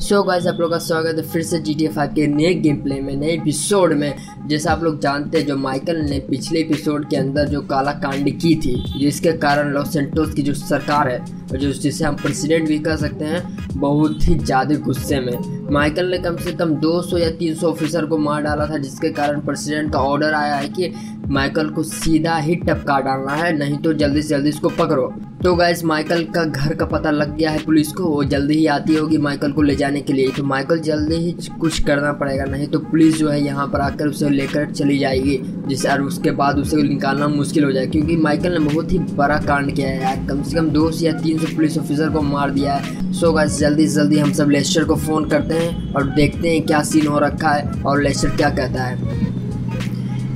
So guys आप लोग का स्वागत है फिर से जी टी फाइव के नए गेम प्ले में, नए एपिसोड में। जैसा आप लोग जानते हैं, जो माइकल ने पिछले एपिसोड के अंदर जो काला कांड की थी, जिसके कारण लॉस सेंटोस की जो सरकार है, और जो जिसे हम प्रेसिडेंट भी कह सकते हैं, बहुत ही ज़्यादा गुस्से में। माइकल ने कम से कम 200 या 300 ऑफिसर को मार डाला था, जिसके कारण प्रेसिडेंट का ऑर्डर आया है कि माइकल को सीधा ही टपका डालना है, नहीं तो जल्दी से जल्दी इसको पकड़ो। तो गाइस माइकल का घर का पता लग गया है पुलिस को, वो जल्दी ही आती होगी माइकल को ले जाने के लिए। तो माइकल जल्दी ही कुछ करना पड़ेगा, नहीं तो पुलिस जो है यहाँ पर आकर उसे लेकर चली जाएगी, जिससे और उसके बाद उसे निकालना मुश्किल हो जाएगा क्योंकि माइकल ने बहुत ही बड़ा कांड किया है यार। कम से कम दो सौ या तीन सौ पुलिस ऑफिसर को मार दिया है। सो गाइस जल्दी से जल्दी हम सब लेस्टर को फ़ोन करते हैं। और देखते हैं क्या सीन हो रखा है और लेस्टर क्या कहता है।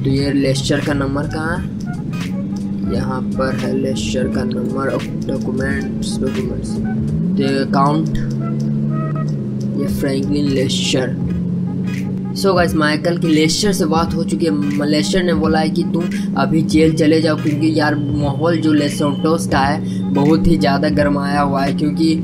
तो ये लेस्टर का नंबर कहाँ है? यहाँ पर है लेस्टर का नंबर डॉक्यूमेंट्स डॉक्यूमेंट्स तो अकाउंट ये Franklin Lester so guys Michael की लेस्टर से बात हो चुकी है। लेस्टर ने बोला है कि तुम अभी जेल चले जाओ क्योंकि यार माहौल जो लेसोटोस का है, बहुत ही ज़्यादा गर्माया हुआ है। क्योंकि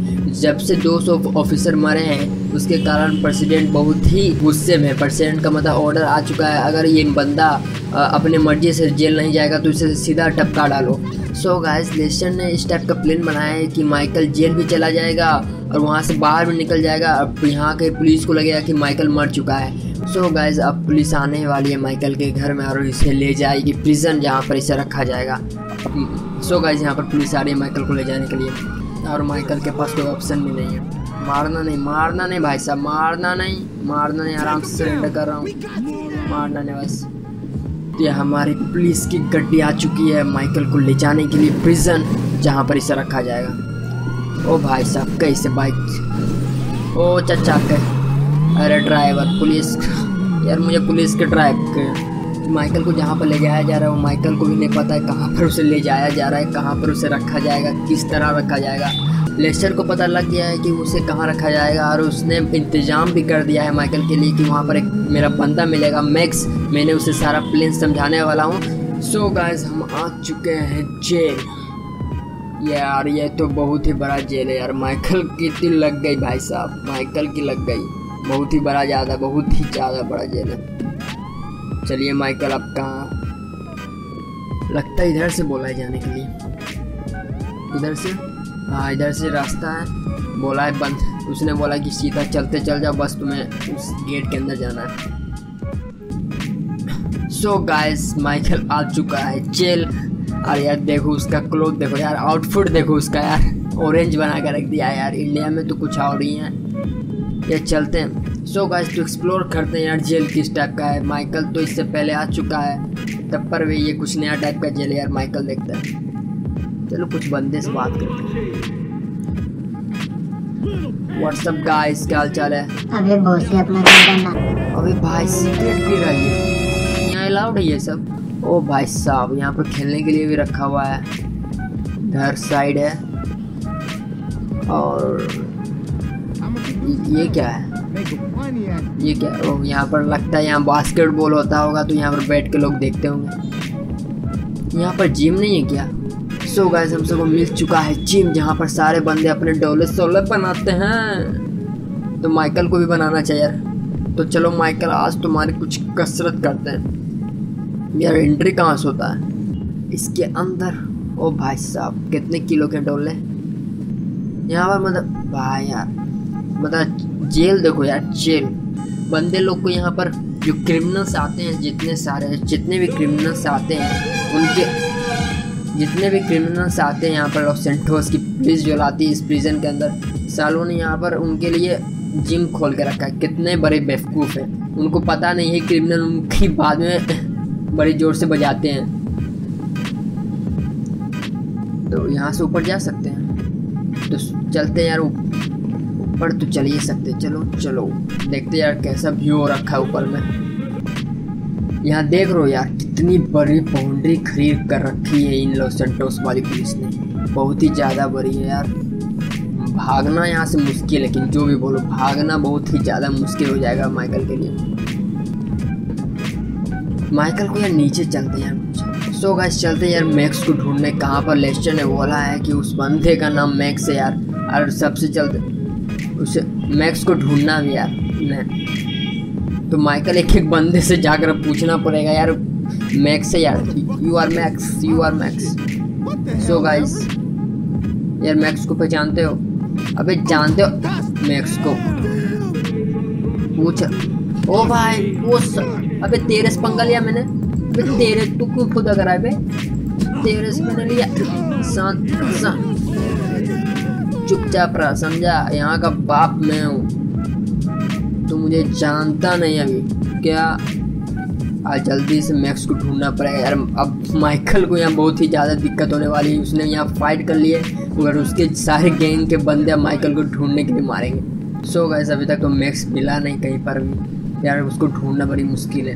जब से 200 ऑफिसर मरे हैं उसके कारण प्रेसिडेंट बहुत ही गुस्से में प्रेसिडेंट का मतलब ऑर्डर आ चुका है। अगर ये बंदा अपने मर्ज़ी से जेल नहीं जाएगा तो इसे सीधा टपका डालो। सो गाइस लेस्टर ने इस टाइप का प्लान बनाया है कि माइकल जेल भी चला जाएगा और वहाँ से बाहर भी निकल जाएगा। अब यहाँ के पुलिस को लगेगा कि माइकल मर चुका है। सो so गाइज़ अब पुलिस आने वाली है माइकल के घर में और इसे ले जाएगी प्रिजन जहाँ पर इसे रखा जाएगा। सो गाइज़ यहाँ पर पुलिस आ रही है माइकल को ले जाने के लिए और माइकल के पास कोई ऑप्शन भी नहीं है। मारना नहीं मारना नहीं भाई साहब मारना नहीं मारना नहीं आराम से सरेंडर कर रहा हूँ। मारना नहीं बस तो ये हमारी पुलिस की गड्डी आ चुकी है माइकल को ले जाने के लिए प्रिजन जहाँ पर इसे रखा जाएगा। ओ भाई साहब कैसे बाइक ओ चचा के। अरे ड्राइवर पुलिस। यार मुझे पुलिस के ड्राइव के माइकल को जहाँ पर ले जाया जा रहा है, वो माइकल को भी नहीं पता है कहाँ पर उसे ले जाया जा रहा है, कहाँ पर उसे रखा जाएगा, किस तरह रखा जाएगा। लेस्टर को पता लग गया है कि उसे कहाँ रखा जाएगा और उसने इंतज़ाम भी कर दिया है माइकल के लिए कि वहाँ पर एक मेरा बंदा मिलेगा, मैक्स। मैंने उसे सारा प्लेन समझाने वाला हूँ। सो गाइस हम आ चुके हैं जेल। यार, ये तो बहुत ही बड़ा जेल है यार। माइकल की तिल लग गई भाई साहब। माइकल की लग गई। बहुत ही बड़ा ज़्यादा, बहुत ही ज़्यादा बड़ा जेल है। चलिए माइकल अब कहाँ लगता है इधर से बोला है जाने के लिए। इधर से? हाँ इधर से रास्ता है। बोला है बंद। उसने बोला कि सीधा चलते चल जाओ, बस तुम्हें उस गेट के अंदर जाना है। सो गाइस माइकल आ चुका है जेल। और यार, देखो उसका क्लोथ देखो यार आउटफिट देखो उसका यार। ऑरेंज बना कर रख दिया यार। इंडिया में तो कुछ और ही है। या चलते हैं। सो गाइस तो एक्सप्लोर करते हैं यार जेल किस टाइप का है। माइकल तो इससे पहले आ चुका है। तब पर भी ये कुछ नया टाइप का जेल यार माइकल देखता है। चलो कुछ बंदे से बात करते हैं। व्हाट्सअप गाइस क्या हाल चाल है? अबे बॉसे अपना अबे भाई सिगरेट पी रही है। यहाँ अलाउड है ये सब? ओ भाई साहब यहाँ पर खेलने के लिए भी रखा हुआ है। इधर साइड है। और ये क्या है? ये क्या ओ यहाँ पर लगता है यहाँ बास्केटबॉल होता होगा तो यहाँ पर बैठ के लोग देखते होंगे। यहाँ पर जिम नहीं है क्या? सो गाइस हम सबको मिल चुका है जिम जहाँ पर सारे बंदे अपने डोले सोले बनाते हैं। तो माइकल को भी बनाना चाहिए यार। तो चलो माइकल, आज तुम्हारी कुछ कसरत करते हैं। यार एंट्री कहाँ से होता है? इसके अंदर। ओ भाई साहब, कितने किलो के डोले? यहाँ पर मतलब भाई यार मतलब जेल देखो यार, जेल। बंदे लोग को यहाँ पर जो क्रिमिनल्स आते हैं, जितने सारे, जितने भी क्रिमिनल्स आते हैं, उनके जितने भी क्रिमिनल्स आते हैं यहाँ पर लॉस सेंटोस की पुलिस जो लाती है इस प्रिजन के अंदर, सालों ने यहाँ पर उनके लिए जिम खोल के रखा है। कितने बड़े बेवकूफ़ हैं। उनको पता नहीं है क्रिमिनल उनकी बाद में बड़ी ज़ोर से बजाते हैं। तो यहाँ से ऊपर जा सकते हैं। तो चलते हैं यार ऊपर तो चल ही सकते। चलो चलो। देखते यार कैसा व्यू हो रखा है ऊपर में। यहाँ देख रहे हो यार, कितनी बड़ी बाउंड्री खरीद कर रखी है इन लॉस सेंटोस वाली पुलिस ने। बहुत ही ज़्यादा बड़ी है यार। भागना यहाँ से मुश्किल है, लेकिन जो भी बोलो, भागना बहुत ही ज़्यादा मुश्किल हो जाएगा माइकल के लिए। माइकल को यार नीचे चलते हैं सो गाइस चलते यार मैक्स को ढूँढने। कहाँ पर लेस्टर ने बोला है कि उस बंदे का नाम मैक्स है यार। और सबसे चलते उसे मैक्स को ढूंढना भी यार ने तो माइकल एक एक बंदे से जाकर पूछना पड़ेगा यार, मैक्स से यार you are Max you are Max so guys यार मैक्स को पहचानते हो? अबे जानते हो मैक्स को? पूछ। ओ भाई, वो स... अबे तेरे से पंगा लिया मैंने। अबे तेरे, तू खुदा करा है बे? तेरे से मैंने लिया। शांत शांत। चुपचाप रहा, समझा? यहाँ का बाप मैं हूँ। तू मुझे जानता नहीं अभी। क्या? आज जल्दी से मैक्स को ढूंढना पड़ेगा यार। अब माइकल को यहाँ बहुत ही ज़्यादा दिक्कत होने वाली है। उसने यहाँ फाइट कर लिए मगर उसके सारे गैंग के बंदे माइकल को ढूँढने के लिए मारेंगे। सो गैस अभी तक तो मैक्स मिला नहीं कहीं पर भी। यार, उसको ढूंढना बड़ी मुश्किल है।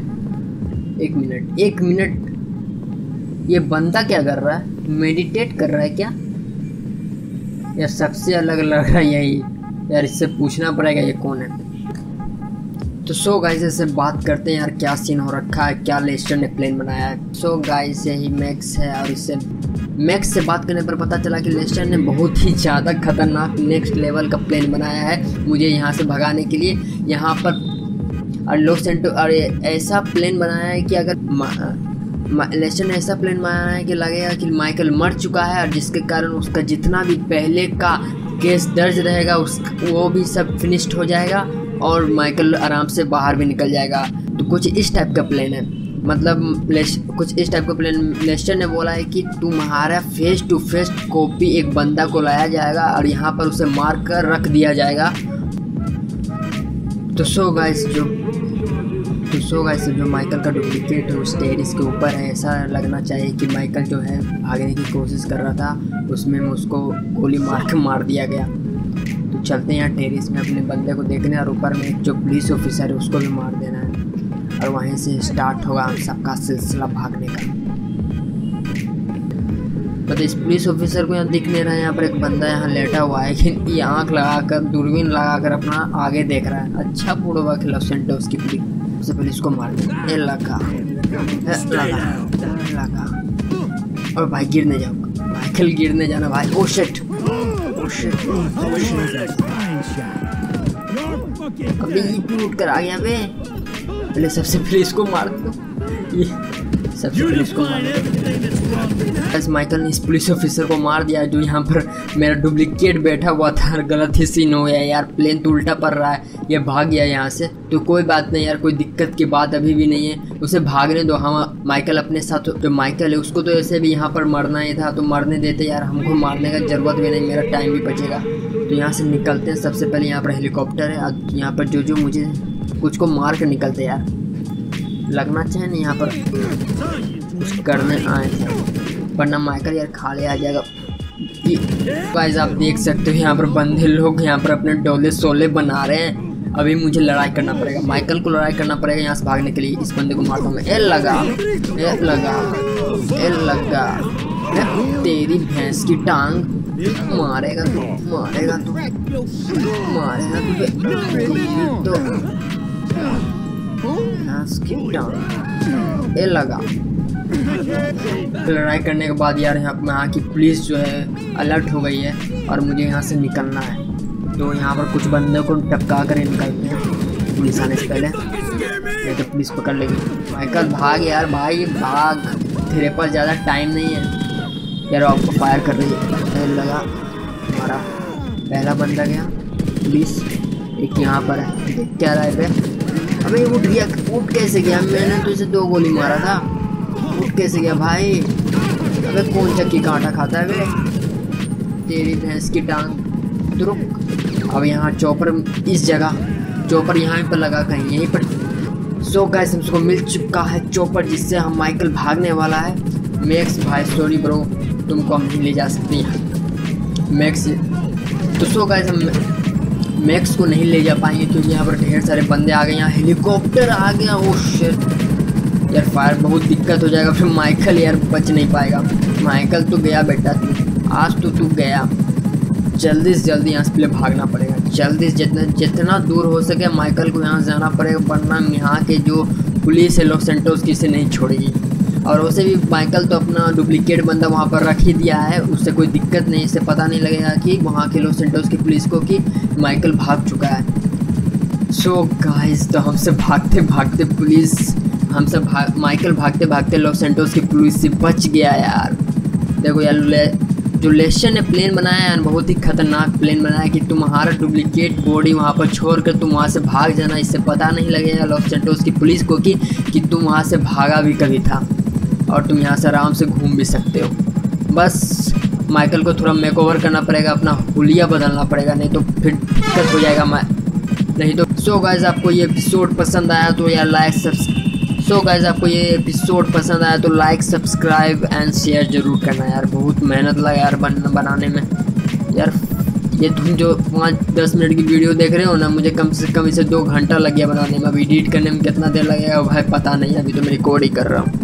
एक मिनट एक मिनट। ये बंदा क्या कर रहा है? मेडिटेट कर रहा है क्या? यार सबसे अलग लग रहा है यही। यार इससे पूछना पड़ेगा ये कौन है? तो सो गाइस इससे बात करते हैं यार, क्या सीन हो रखा है, क्या लेस्टर ने प्लान बनाया है। सो गाइस यही मैक्स है और इससे मैक्स से बात करने पर पता चला कि लेस्टर ने बहुत ही ज़्यादा खतरनाक नेक्स्ट लेवल का प्लान बनाया है मुझे यहाँ से भगाने के लिए। यहाँ पर और लोग सेंटो और ऐसा प्लान बनाया है कि अगर लेस्टर ने ऐसा प्लान बनाया है कि लगेगा कि माइकल मर चुका है और जिसके कारण उसका जितना भी पहले का केस दर्ज रहेगा, उस वो भी सब फिनिश्ड हो जाएगा और माइकल आराम से बाहर भी निकल जाएगा। तो कुछ इस टाइप का प्लान है। मतलब कुछ इस टाइप का प्लान लेस्टर ने बोला है कि तुम्हारा फेस टू फेस कॉपी एक बंदा को लाया जाएगा और यहाँ पर उसे मार कर रख दिया जाएगा। तो सो गाइस जो तो सो गाइस जो माइकल का डुप्लीकेट है, उस टेरिस के ऊपर है। ऐसा लगना चाहिए कि माइकल जो है, भागने की कोशिश कर रहा था। उसमें उसको गोली मार के मार दिया गया। तो चलते हैं टेरिस में अपने बंदे को देखने और ऊपर में जो पुलिस ऑफिसर है, उसको भी मार देना है। और वहीं से स्टार्ट होगा हम सबका सिलसिला भागने का। तो इस पुलिस ऑफिसर को यहाँ दिख नहीं रहा है। यहाँ पर एक बंदा यहाँ लेटा हुआ है ये आँख लगाकर, दूरबीन लगाकर अपना आगे देख रहा है। अच्छा पूरा खिलाफ सेंटर उसकी पुलिस। सबसे पहले इसको मार ए लगा ए लगा लगा और भाई गिरने जाओ माइकल गिरने जाना भाई oh shit oh shit oh shit अबे ये टूट कर आ गया बे पहले सबसे पहले इसको मार दो ये सबसे पहले इसको मार माइकल ने इस पुलिस ऑफिसर को मार दिया जो यहाँ पर मेरा डुप्लीकेट बैठा हुआ था गलत ही सीन हो गया यार प्लेन तो उल्टा पड़ रहा है ये भाग गया यहाँ से। तो कोई बात नहीं यार कोई दिक्कत की बात अभी भी नहीं है। उसे भागने दो हम माइकल अपने साथ जो माइकल है उसको तो ऐसे भी यहाँ पर मरना ही था तो मरने देते यार हमको मारने का ज़रूरत भी नहीं मेरा टाइम भी बचेगा। तो यहाँ से निकलते हैं सबसे पहले यहाँ पर हेलीकॉप्टर है यहाँ पर जो जो मुझे कुछ को मार कर निकलते यार। लगना चाहिए ना यहाँ पर। कुछ करने आए थे। वरना माइकल यार खा ले आ जाएगा। गाइस आप देख सकते हो यहाँ पर बंदे लोग यहाँ पर अपने डोले सोले बना रहे हैं। अभी मुझे लड़ाई करना पड़ेगा। माइकल को लड़ाई करना पड़ेगा यहाँ से भागने के लिए। इस बंदे को मारता हूँ ए, लगा। ए लगा। ए, लगा। तेरी भैंस की टांग। मारेगा तू। मारेगा तू। मारेगा तू। तो भैंस की टांग ए लगा। लड़ाई करने के बाद यार यहाँ यहाँ की पुलिस जो है अलर्ट हो गई है और मुझे यहाँ से निकलना है। तो यहाँ पर कुछ बंदों को टपका कर निकलते हैं। पुलिस आने से पहले। नहीं तो पुलिस पकड़ लेगी। माइकल भाग यार, भाई भाग। तेरे पास ज़्यादा टाइम नहीं है। यार आपको फायर कर रही है। लगा। हमारा पहला बंदा गया। पुलिस। एक यहाँ पर है। क्या है पे। अबे उठ गया, उठ कैसे गया? मैंने तो इसे दो गोली मारा था। उठ कैसे गया भाई? अबे कौन चक्की कांटा खाता है वे तेरी भैंस की टांग। रुक। अब यहाँ चौपर इस जगह, चौपर यहाँ पर लगा कहीं, यहीं पर। सो गैस हमको मिल चुका है चौपर, जिससे हम माइकल भागने वाला है। मैक्स भाई सॉरी ब्रो तुमको हम ले जा सकते यहाँ। मैक्स तो सो गैस हम मैक्स को नहीं ले जा पाएँगे क्योंकि यहाँ पर ढेर सारे बंदे आ गए, यहाँ हेलीकॉप्टर आ गया। ओ शिट यार फायर बहुत दिक्कत हो जाएगा, फिर माइकल यार बच नहीं पाएगा। माइकल तो गया बेटा तू, आज तो तू गया। जल्दी से जल्दी यहाँ से पहले भागना पड़ेगा। जल्दी से जितना जितना दूर हो सके माइकल को यहाँ से जाना पड़ेगा, वरना यहाँ के जो पुलिस है, लॉस सेंटोस की से नहीं छोड़ेगी। और वैसे भी माइकल तो अपना डुप्लीकेट बंदा वहाँ पर रख ही दिया है। उससे कोई दिक्कत नहीं इससे पता नहीं लगेगा कि वहाँ के लॉस सेंटोस की पुलिस को कि माइकल भाग चुका है। सो गाइस तो हमसे भागते भागते पुलिस हमसे भाग माइकल भागते भागते लॉस सेंटोस की पुलिस से बच गया यार। देखो यार ले, जो लेशन ने प्लेन बनाया है बहुत ही खतरनाक प्लेन बनाया कि तुम्हारा डुप्लीकेट बॉडी वहाँ पर छोड़ कर तुम वहाँ से भाग जाना इससे पता नहीं लगेगा लॉस सेंटोस की पुलिस को कि, कि तुम वहाँ से भागा भी कभी था। और तुम यहाँ से आराम से घूम भी सकते हो। बस माइकल को थोड़ा मेकओवर करना पड़ेगा अपना हुलिया बदलना पड़ेगा नहीं तो फिर दिक्कत हो जाएगा मैं। नहीं तो सो गाइज़ आपको ये एपिसोड पसंद आया तो यार लाइक सब्स सो गाइज़ आपको ये एपिसोड पसंद आया तो लाइक सब्सक्राइब एंड शेयर ज़रूर करना यार। बहुत मेहनत लगा यार बन, बनाने में। यार ये तुम जो पाँच दस मिनट की वीडियो देख रहे हो ना मुझे कम से कम इसे दो घंटा लग गया बनाने में। अभी एडिट करने में कितना देर लगेगा भाई पता नहीं अभी तो मैं रिकॉर्ड ही कर रहा हूँ।